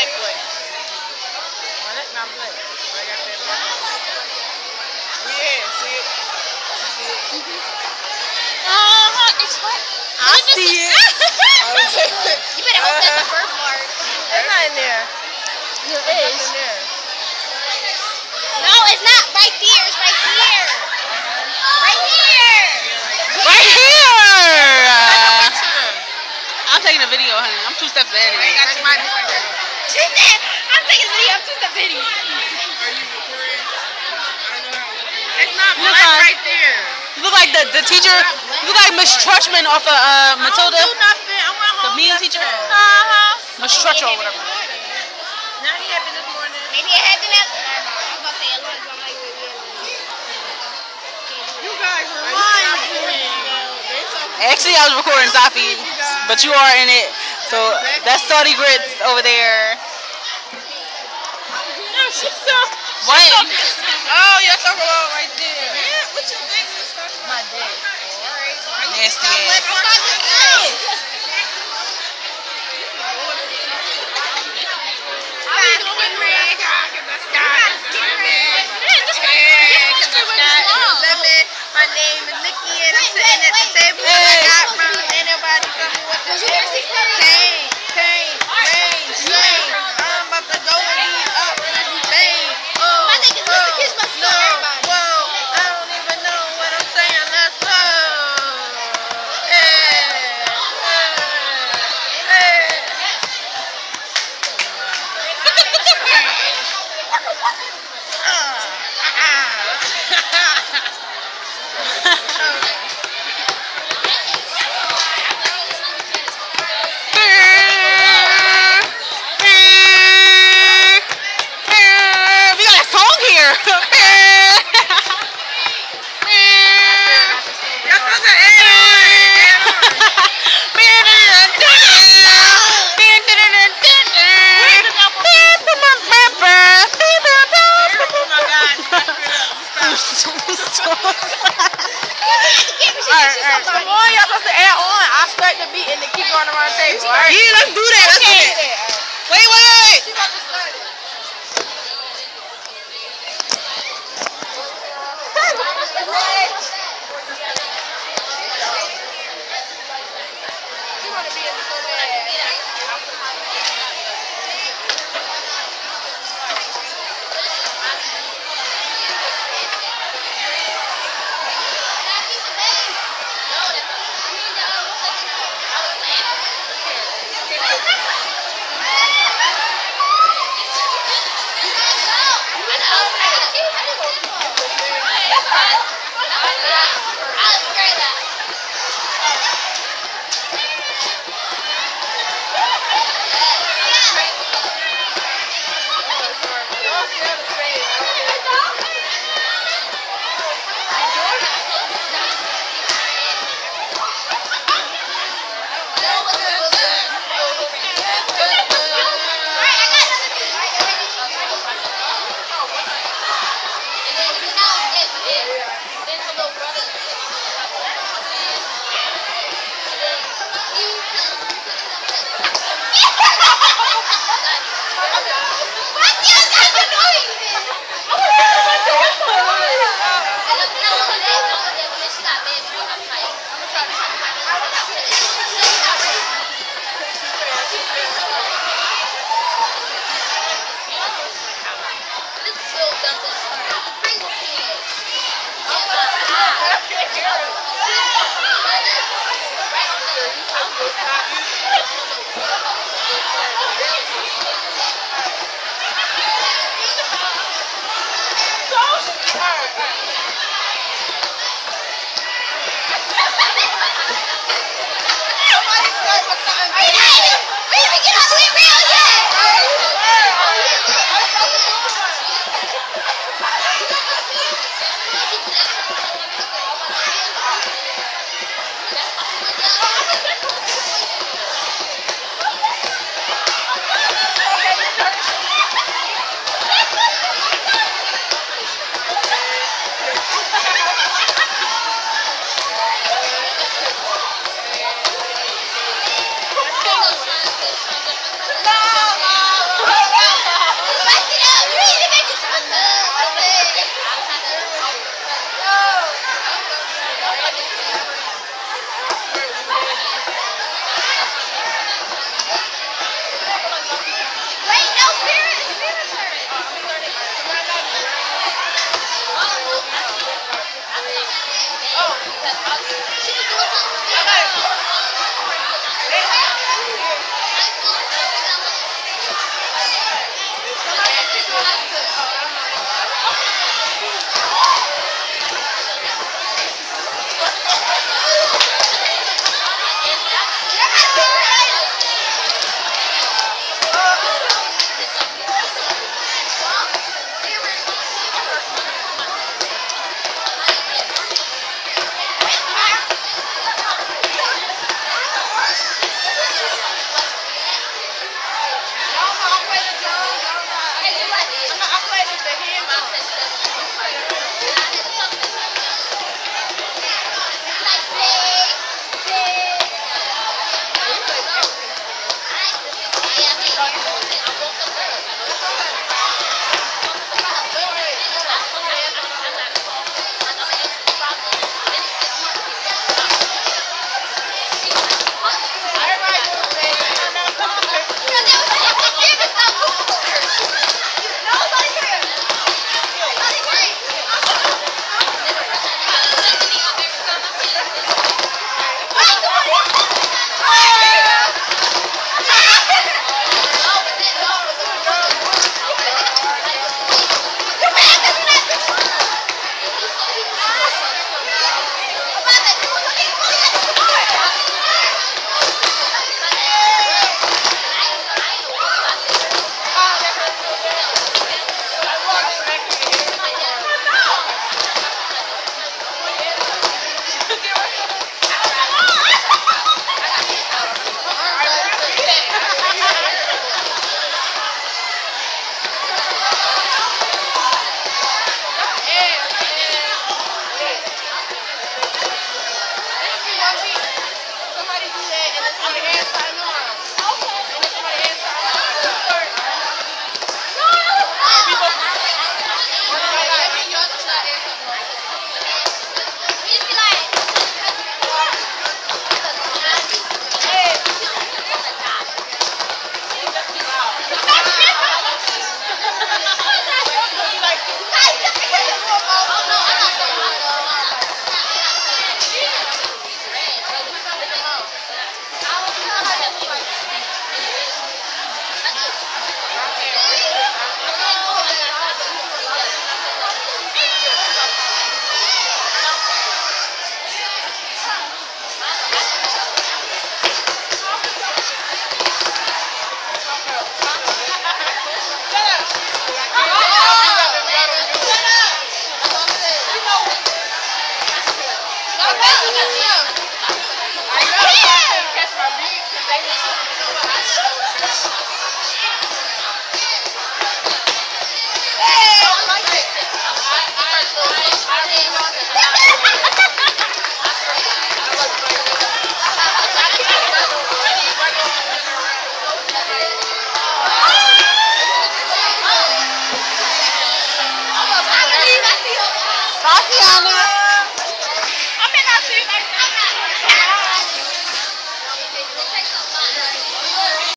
Black boy. Oh, that's not black. I got that black one. Yeah, see it? See it? Uh-huh, it's what? I see it. You better hope that's a birthmark. It's not in there. It It's not is. in there. No, it's not right there. It's right here. Right here. Right here. Picture. I'm taking a video, honey. I'm two steps ahead of They you. I'm taking video. I'm video. Are you recording? It's not guys. right there. You look like the, the teacher. You look like Miss Trutchman off of uh, Matilda. I don't do nothing. I went The home mean teacher. Uh-huh. Miss Trutch or whatever. Like. Actually, I was recording Zafi, but you are in it. So that's Salty Grits over there. No, she's so. What? Oh, you're talking about right there. Yeah, what you think? My dick. Nasty ass. My name is Nikki and I'm sitting at the table and I got round. Mas o Darcy tem. Beat and then keep going around the table. Right? Yeah, let's do that. Let's do that. Wait, wait, wait. She about to start it. She wanna be in so bad. Wait, wait, wait, Gary.